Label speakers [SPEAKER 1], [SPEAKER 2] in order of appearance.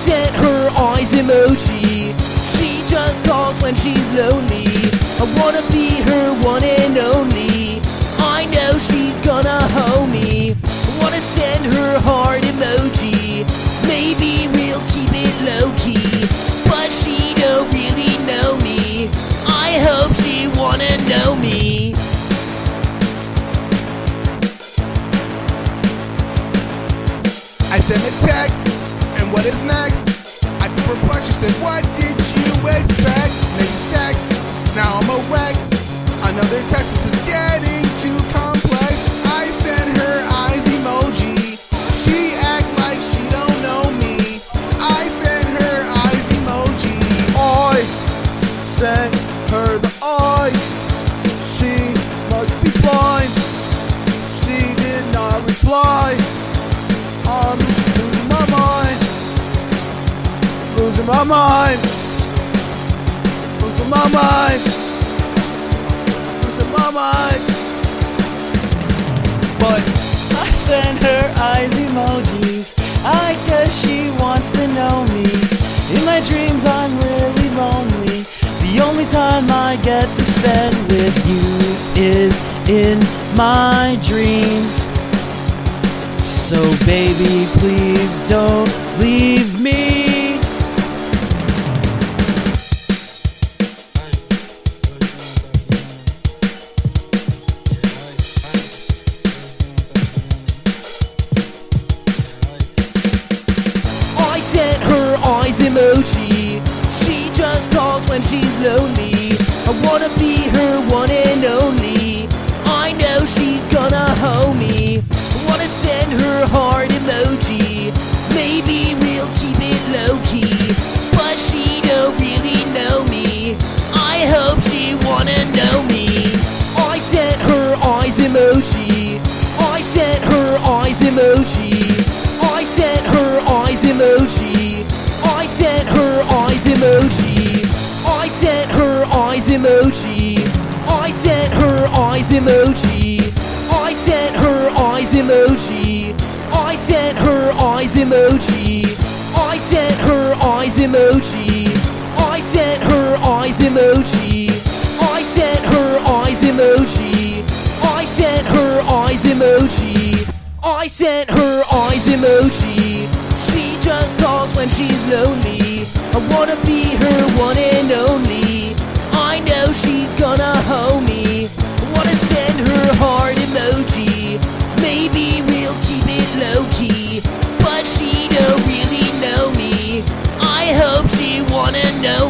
[SPEAKER 1] sent her eyes emoji. She just calls when she's lonely. I wanna be her one and only. I know she's gonna hold me. I wanna send her heart emoji. Maybe we'll keep it low key. But she don't really know me. I hope she wanna know me.
[SPEAKER 2] I sent a text, what is next? I prefer punch. She said, What did you expect? Maybe sex. Now I'm a wreck. Another text this is
[SPEAKER 3] Losing my mind. Losing my mind. Losing my mind. But
[SPEAKER 4] I send her eyes emojis. I guess she wants to know me. In my dreams, I'm really lonely. The only time I get to spend with you is in my dreams. So, baby, please don't leave
[SPEAKER 1] emoji. She just calls when she's lonely. I wanna be her one and only. I know she's gonna hold me. I wanna send her heart her eyes emoji. I sent her eyes emoji. I sent her eyes emoji. I sent her eyes emoji. I sent her eyes emoji. I sent her eyes emoji. I sent her eyes emoji. I sent her eyes emoji. I sent her eyes emoji. I sent her eyes emoji. She just calls when she's lonely. I wanna be her one and only. I know she's gonna hold me. I wanna send her heart emoji. Maybe we'll keep it low key. But she don't really know me. I hope she wanna know.